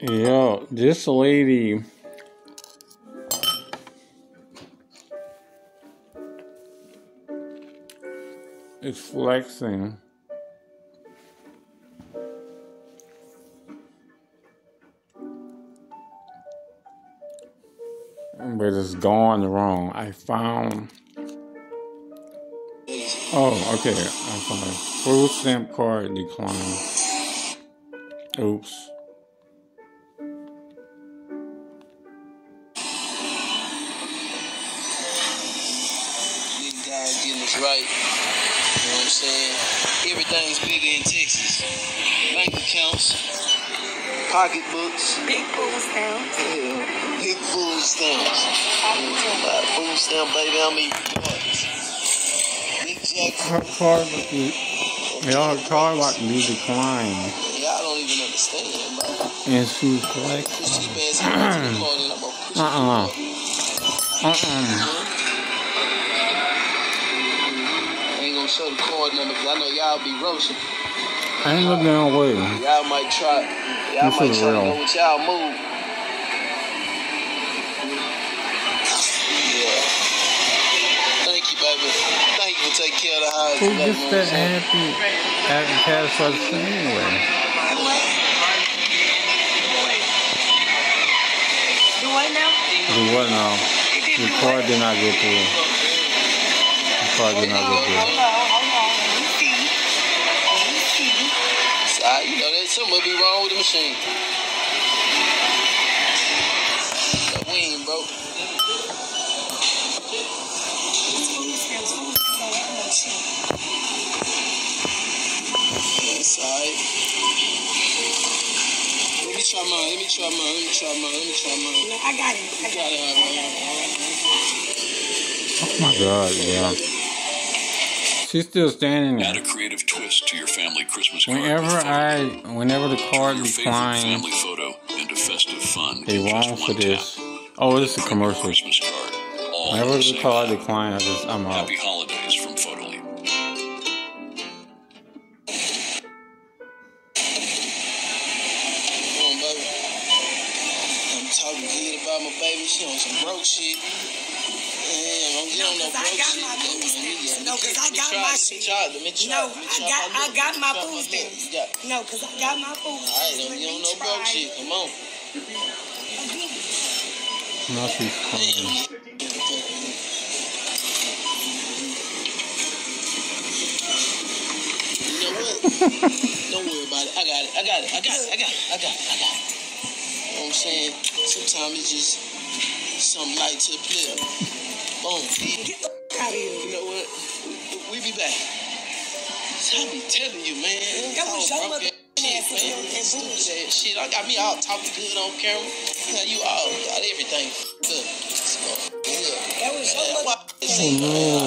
Yo, this lady. is flexing. But it's gone wrong. I found. Oh, okay. I'm sorry. Food stamp card declined. Oops. Guys getting this right. You know what I'm saying? Everything's bigger in Texas. Bank accounts, pocketbooks. Big food stamps. Yeah, big food stamps. Uh, food stamp, baby, how many cards? Big Her jacket. card, y'all, her card like me declined. Y'all don't even understand, bro. And she's This flexing. cheap card. I ain't show the card number because I know y'all be roasting. I ain't looking away. Y'all might try. Y'all This might is try to real. go with y'all move. Yeah. Thank you, baby. Thank you for taking care of the house. Who baby, gets you know that what I'm happy having cash for the anyway? Do what now? The what now? The card did not go through. The card did not go Hold through. You know, be wrong with the machine. But we broke. Food stamps, food stamps. How much? That's alright. Let me try mine. Let me try mine. Let me try mine. Let me try mine. No, I got it. I got got it. it, alright. Oh my god, yeah. She's still standing Add there. a creative twist to your family Christmas card. Whenever. I, whenever the card Your favorite declines, family photo into festive fun they in just wrong for this. tap. Oh, this is a commercial. Christmas card. All Whenever the the card app. declines, I just, I'm out. Happy holidays from Photolink. Come on, baby. I'm talking good about my baby. She on some broke shit. Damn, don't get on no No, 'cause I got shit. my food stamps. No, 'cause I got my shit. try, Let me try. No, let me I got, my I got my food stamps. You No, cause I got my food All right, stamps. don't Let get me on no broke shit. Come on. No, she's fine. You know what? Don't worry about it. I got it. I got it. I got it. I got it. I got it. I got it. You know what I'm saying? Sometimes it's just something light to the player. Oh, Boom. Get the f- out of here. You know what? We be back. So I be telling you, man. That was All your mother ass ass shit, man. that Stupid ass shit. I got me all talking good on camera. You all got everything. Good. Good. That was your Yeah, mother. why- Oh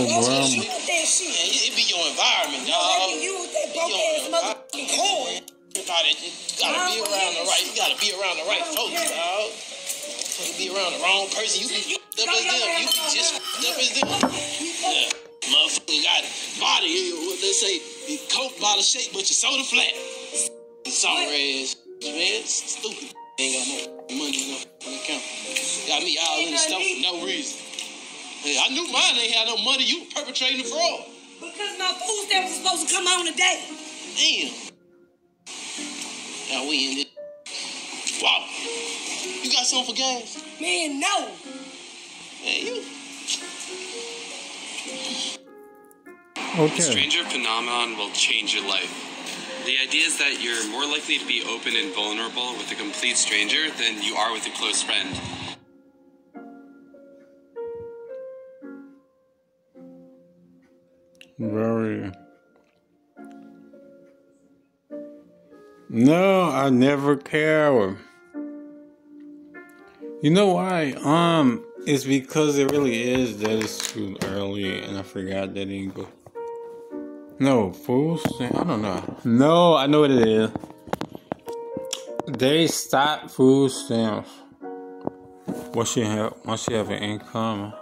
no, bro. was you with that Man, it, it be your environment, No, dog. you with that broke ass motherfucking corn. Everybody, you gotta be around the right. You gotta be around the right folks, dog. You be around the wrong person. You be fucked up them. You be just up as them. Yeah, motherfucker got body. What they say? You coke bottle shape, but your soda flat. Sorry ass, man. Stupid. Ain't got no money in no account. Got me all in the stuff for no reason. Hey, I knew mine ain't had no money. You perpetrating the fraud. Because my food stamps was supposed to come on today. Damn. Now we in this. Wow. You got something for gas? Man, no. Okay. Stranger phenomenon will change your life. The idea is that you're more likely to be open and vulnerable with a complete stranger than you are with a close friend. Very. No, I never care. You know why? Um, it's because it really is that it's too early, and I forgot that it. No, stamp. I don't know. No, I know what it is. They stop food stamps. Once she have, once you have an income.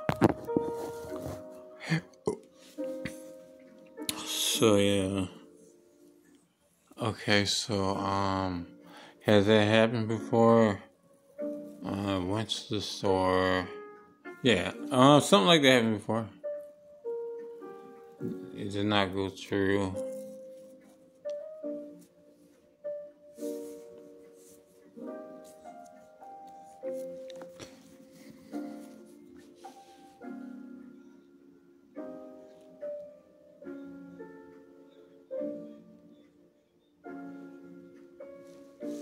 So yeah. Okay, so um Has that happened before? Uh, to the store. Yeah, uh, something like that happened before. It did not go through.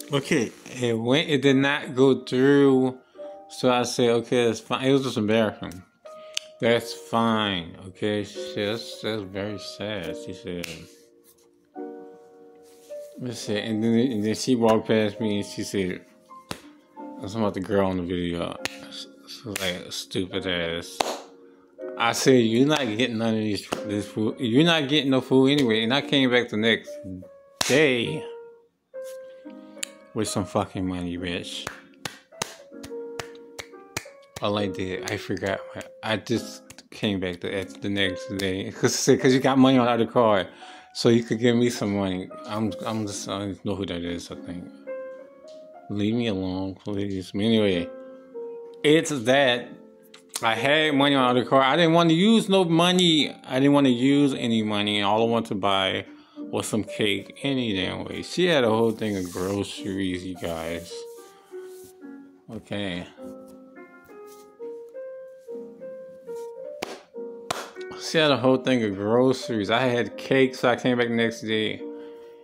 Okay, eh, it went. It did not go through. So I said, okay, that's fine. It was just embarrassing. That's fine. Okay, she said, that's, that's very sad. She said, let's see. And then, and then she walked past me and she said, that's about the girl on the video. She's like, stupid ass. I said, you're not getting none of these, this food. You're not getting no food anyway. And I came back the next day with some fucking money, bitch. All I did, I forgot. My, I just came back the the next day because you got money on the other card, so you could give me some money. I'm I'm just I don't know who that is. I think. Leave me alone, please. Anyway, it's that I had money on the other card. I didn't want to use no money. I didn't want to use any money. All I want to buy was some cake any damn way. She had a whole thing of groceries, you guys. Okay. She had a whole thing of groceries. I had cake, so I came back the next day.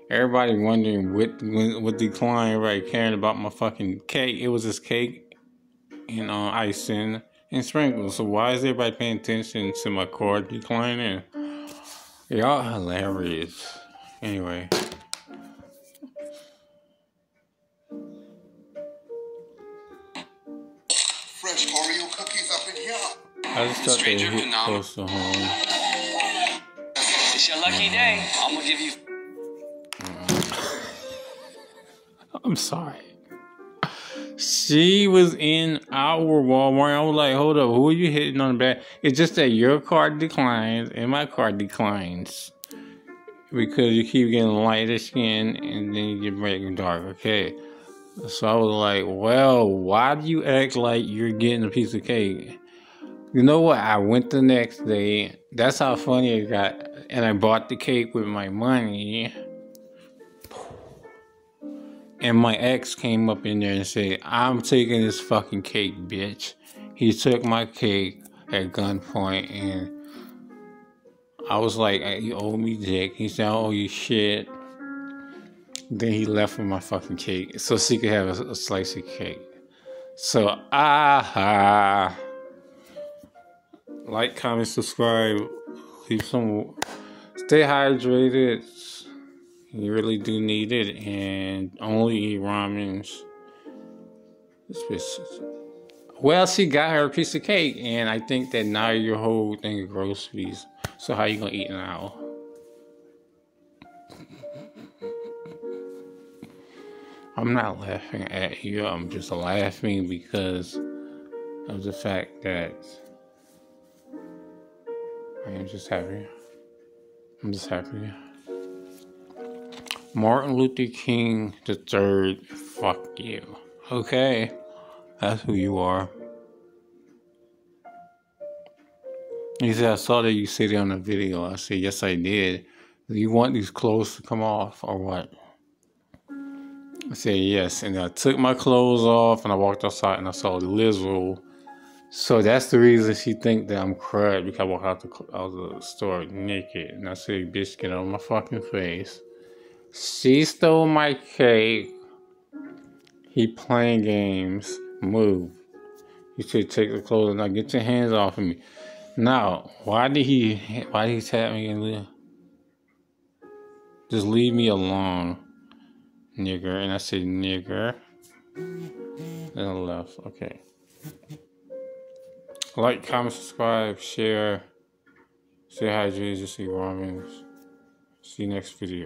Everybody wondering what what decline, right? Caring about my fucking cake. It was this cake and uh, icing and sprinkles. So why is everybody paying attention to my card declining? Y'all hilarious. Anyway. Fresh Oreo cookies up in here. I just thought they Stranger hit phenomenal. close to home. It's your lucky day. I'm gonna give you. I'm sorry. She was in our Walmart. I was like, hold up, who are you hitting on the back? It's just that your card declines and my card declines. Because you keep getting lighter skin and then you get breaking dark, okay? So I was like, well, why do you act like you're getting a piece of cake? You know what? I went the next day. That's how funny it got. And I bought the cake with my money. And my ex came up in there and said, I'm taking this fucking cake, bitch. He took my cake at gunpoint and I was like, you owe me dick. He said, I owe you shit. Then he left with my fucking cake so she could have a, a slice of cake. So, ah, like, comment, subscribe, leave some, stay hydrated. You really do need it, and only eat ramens. Well, she got her a piece of cake, and I think that now your whole thing of groceries. So how you gonna eat now? I'm not laughing at you. I'm just laughing because of the fact that I am just happy. I'm just happy. Martin Luther King the third. Fuck you. Okay, that's who you are. He said, I saw that you said it on the video. I said, Yes, I did. Do you want these clothes to come off or what? I said, Yes. And I took my clothes off and I walked outside and I saw Lizzo. So that's the reason she think that I'm crud because I walked out the, out the store naked. And I said, Bitch, get out of my fucking face. She stole my cake. He playing games. Move. You should take the clothes and now. Get your hands off of me. Now, why did he? Why did he tap me and leave? Just leave me alone, nigger. And I said nigger. And I left. Okay. Like, comment, subscribe, share. Say hi, Jesus. See Romans. See you next video.